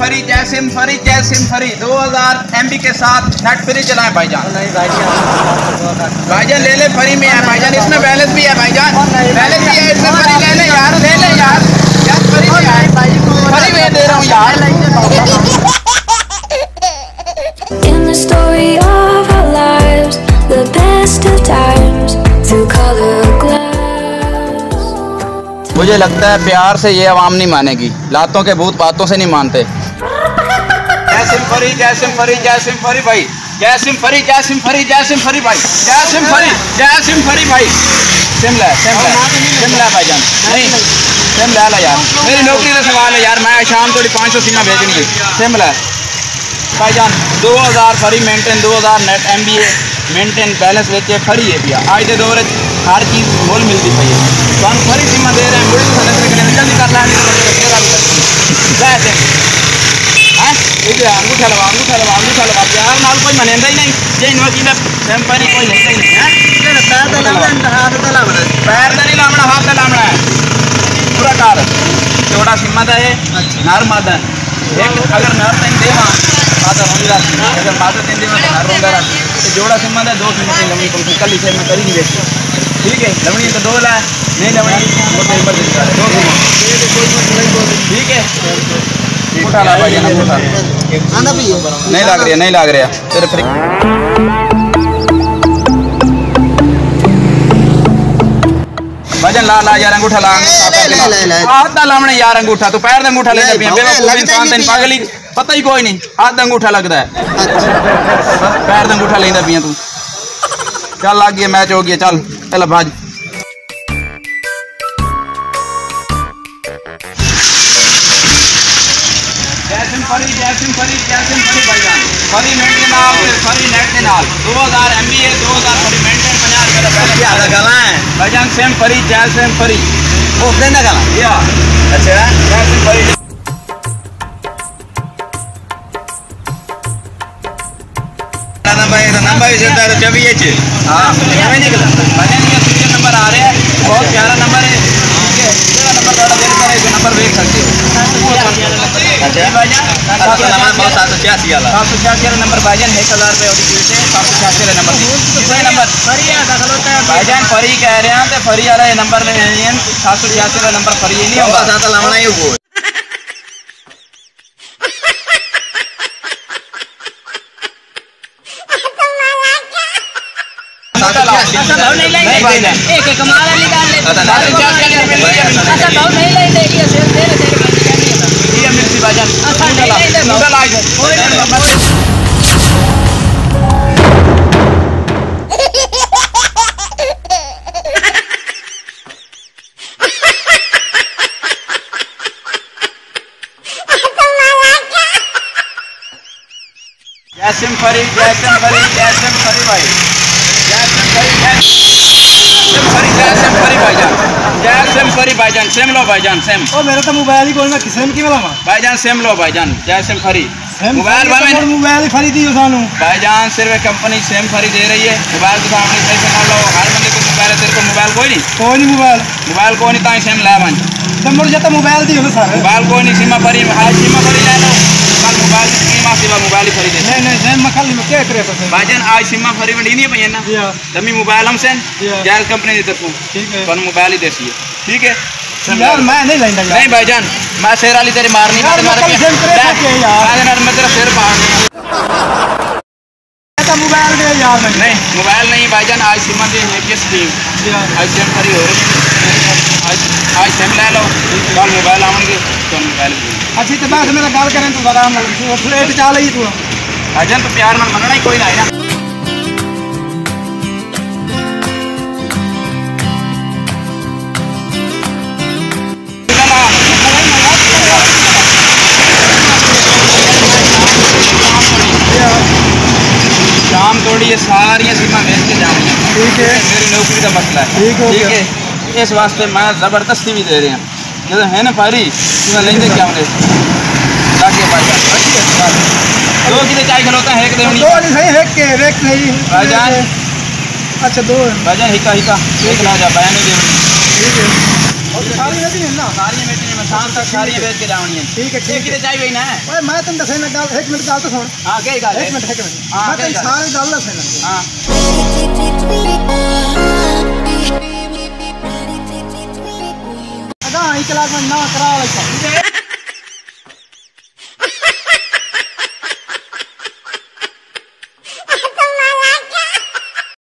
फरी जैसिम फरी जैसिम फरी। 2000 एमबी के साथ नेट फ्री चलाएँ भाईजान। नहीं भाईजान। भाईजान ले ले फ्री में है भाईजान इसमें बैलेंस भी है भाईजान। बैलेंस भी है इसमें फ्री ले ले यार ले ले यार। यार फ्री में है। फ्री में दे रहा हूँ यार। In the story of our lives, the best of times, through color मुझे लगता है प्यार से ये आवाम नहीं मानेगी। लातों के भूत बातों से नहीं मानते। जैसिम फरी जैसिम फरी जैसिम फरी भाई। जैसिम फरी जैसिम फरी जैसिम फरी भाई। जैसिम फरी जैसिम फरी भाई। सिम ले सिम ले सिम ले भाईजान। नहीं सिम ले यार। मेरी नौकरी का सवाल है यार, मैं शाम थोड़ी पाँच सौ सीमा भेजनी है। सिम ले भाईजान 2000 free maintain 2000 net M B ए मेंटेन बैलेंस बेचे फरी है भैया। आज के दौर, हर चीज़ मोल मिलती पई है तो फरी सीमा दे रहे हैं मुड़ी तो नज़र के जल्दी कर लाने जय सिंह हैं इधर अंगूठा लगा अंगूठा लगा अंगूठा लगा प्यार नाल कोई मनेंदा ही नहीं जे इन वकील सेम फरी कोई लेंदा ही नहीं हैं पैर तो लावना हाथ तो छोटा है नर एक अगर नर देवा माता अगर माता देवा तो नर जोड़ा सिम्मत है दो सिम्मत लवणी को कल इसे मैं करी नहीं देखती ठीक है लवनी तो दो ला। नहीं लवनी तो उठा ला भाई ना उठा आंदा भी नहीं लग रहा नहीं लग रहा तेरे फ्री भजन ला ला यार अंगूठा ला ले, ले, ले, ले। हाथ दा लावणे यार अंगूठा तू पैर अंगूठा नहीं, पिया बेवकूफ़ इंसान तेन पागल ही पता ही कोई नहीं हाथ अंगूठा लगदा है। पैर अंगूठा लेंदा पिया तू। चल लग गया मैच हो गया चल चल भाज। फरी जैसिम फरी जैसिम फरी भाईजान फरी नाल ते फरी नेट के नाल 2000 एमबीए 2000 फरी मेंटेन 50 रुपए का क्या बैलेंस गला है? भाईजान सेम फरी जैसिम फरी। वो देना गला या अच्छा। जैसिम फरी। नंबर नंबर देता है जब ये चीज़ हाँ हमें निकला। भाईजान ये सीरियल नंबर आ रहे हैं। बहुत प्यारा नंबर है। है नंबर कर ये नंबर हो अच्छा। बहुत सात सौ छियासी वाला। सात सौ छियासी वाला नंबर भाईजान एक हज़ार रुपये और की से सात सौ छियासी वाला नंबर। दूसरा नंबर। भाईजान फरी कह रहे हैं तो फरी वाला ये नंबर ले हैं सात सौ छियासी वाला नंबर फरी नहीं होगा। सात लावना ही वो एक एक हमारा निकाल लेते। अच्छा, भाव नहीं लेंगे। ये SM free SM free SM free भाई। जैसम फरी एसएम फरी जैसम फरी भाईजान। जैसम फरी भाईजान सेम लो भाईजान सेम ओ मेरा तो मोबाइल ही कोई ना किसी में की मिला माँ भाईजान सेम लो भाईजान एसएम फरी मोबाइल वाले मोबाइल ही फरी दी सानू। भाईजान सिर्फ़ कंपनी सेम फरी दे रही है। मोबाइल तो सामने सही से ना लो हर बंदे को मोबाइल तेरे को मोबाइल कोई नहीं। कोई नहीं मोबाइल मोबाइल कोई नहीं ताई सेम ला भाई। मोर जत मोबाइल दी हो सारे। मोबाइल कोई नहीं सीमा फरी हाय सीमा फरी ले लो। मोबाइल कीमा सेवा मोबाइल खरीदे नहीं नहीं जैन मखल में क्या करे सर भाईजान आज सिम्मा खरीद में नहीं भैया ना तमी मोबाइल हम सेन यार कंपनी दे तरफू ठीक है पर मोबाइल ही देसी ठीक है यार मैं नहीं लेंदा यार नहीं भाईजान मैं शेर वाली तेरी मारनी मैं मार के यार मैं तेरा सिर मारनी मोबाइल दे यार नहीं मोबाइल नहीं भाईजान आज सिम दे हैप्पी स्कीम आज सिम खरी हो रही आज आज सिम ले लो कल मोबाइल आएँगे कल मोबाइल अच्छी तो बस मेरा गल करें तो बदाम फ्लेट चाल ही तू भजन तो प्यार मन मनना ही कोई ना शाम थोड़ी ये सारी सीमा देख जा रही है ठीक है मेरी नौकरी का मसला है ठीक है इस वास्ते मैं ज़बरदस्ती भी दे रहा हूँ ये तो है ना फारी ना लेंगे क्या बोले लाके भाई तो दो किधर तो चाय खलोता है कितने दो नहीं सही है के रेक नहीं। भाईजान। अच्छा दो भाईजान हिका हिका। एक ना जा बयान नहीं देवनी। ठीक है। और तो सारी नहीं है ना? सारी बेटी है मैं शाम तक सारी बेच के जावनी है ठीक है ठीक है। चाय भाई ना ओए मैं तुम दसे ना डाल 1 मिनट डाल तो सुन। हाँ के गाल 1 मिनट 1 मिनट। हाँ सारी डाल दसे ना हाँ। ಇಕಲಾಗ ನಾವು ಕರಾವಳಿ